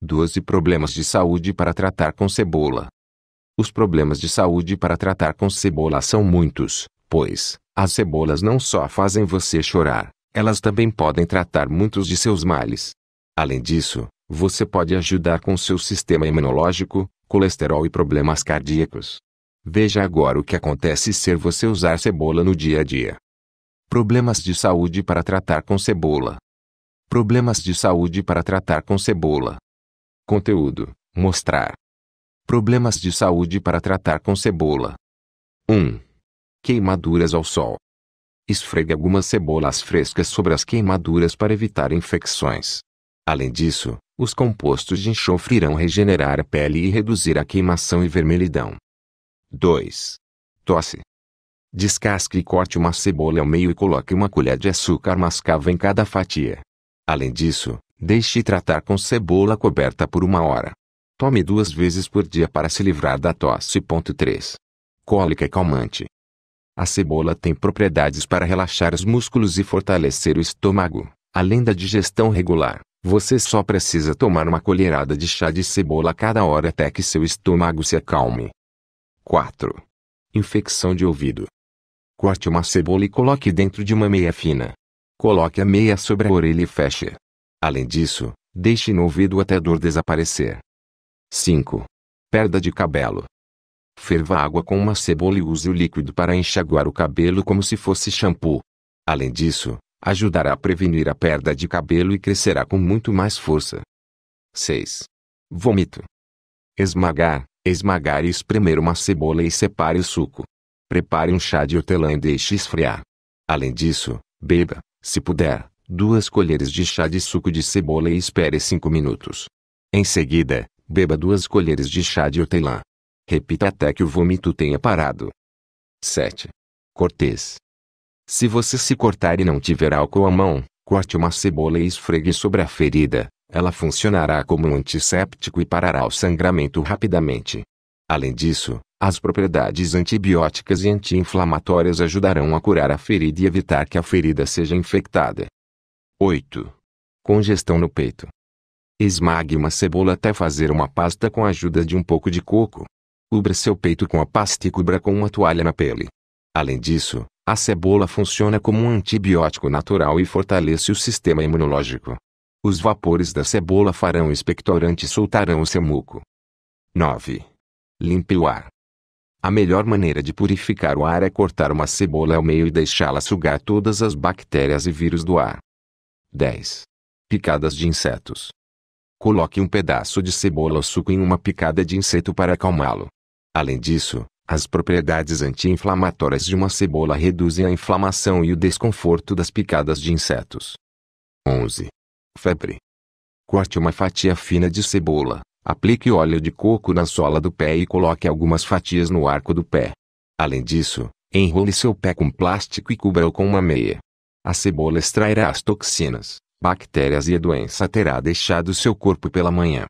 12 problemas de saúde para tratar com cebola. Os problemas de saúde para tratar com cebola são muitos, pois, as cebolas não só fazem você chorar, elas também podem tratar muitos de seus males. Além disso, você pode ajudar com seu sistema imunológico, colesterol e problemas cardíacos. Veja agora o que acontece se você usar cebola no dia a dia. Problemas de saúde para tratar com cebola. Problemas de saúde para tratar com cebola. Conteúdo: Mostrar. Problemas de saúde para tratar com cebola. 1. Queimaduras ao sol. Esfregue algumas cebolas frescas sobre as queimaduras para evitar infecções. Além disso, os compostos de enxofre irão regenerar a pele e reduzir a queimação e vermelhidão. 2. Tosse. Descasque e corte uma cebola ao meio e coloque uma colher de açúcar mascavo em cada fatia. Além disso, Deixe tratar com cebola coberta por uma hora. Tome duas vezes por dia para se livrar da tosse. 3. Cólica calmante. A cebola tem propriedades para relaxar os músculos e fortalecer o estômago, além da digestão regular. Você só precisa tomar uma colherada de chá de cebola cada hora até que seu estômago se acalme. 4. Infecção de ouvido. Corte uma cebola e coloque dentro de uma meia fina. Coloque a meia sobre a orelha e feche. Além disso, deixe no ouvido até a dor desaparecer. 5. Perda de cabelo. Ferva água com uma cebola e use o líquido para enxaguar o cabelo como se fosse shampoo. Além disso, ajudará a prevenir a perda de cabelo e crescerá com muito mais força. 6. Vômito. Esmagar, esmagar e espremer uma cebola e separe o suco. Prepare um chá de hortelã e deixe esfriar. Além disso, beba, se puder, duas colheres de chá de suco de cebola e espere 5 minutos. Em seguida, beba duas colheres de chá de hortelã. Repita até que o vômito tenha parado. 7. Cortês. Se você se cortar e não tiver álcool à mão, corte uma cebola e esfregue sobre a ferida. Ela funcionará como um antisséptico e parará o sangramento rapidamente. Além disso, as propriedades antibióticas e anti-inflamatórias ajudarão a curar a ferida e evitar que a ferida seja infectada. 8. Congestão no peito. Esmague uma cebola até fazer uma pasta com a ajuda de um pouco de coco. Cubra seu peito com a pasta e cubra com uma toalha na pele. Além disso, a cebola funciona como um antibiótico natural e fortalece o sistema imunológico. Os vapores da cebola farão expectorante e soltarão o seu muco. 9. Limpe o ar. A melhor maneira de purificar o ar é cortar uma cebola ao meio e deixá-la sugar todas as bactérias e vírus do ar. 10. Picadas de insetos. Coloque um pedaço de cebola ou suco em uma picada de inseto para acalmá-lo. Além disso, as propriedades anti-inflamatórias de uma cebola reduzem a inflamação e o desconforto das picadas de insetos. 11. Febre. Corte uma fatia fina de cebola, aplique óleo de coco na sola do pé e coloque algumas fatias no arco do pé. Além disso, enrole seu pé com plástico e cubra-o com uma meia. A cebola extrairá as toxinas, bactérias e a doença terá deixado seu corpo pela manhã.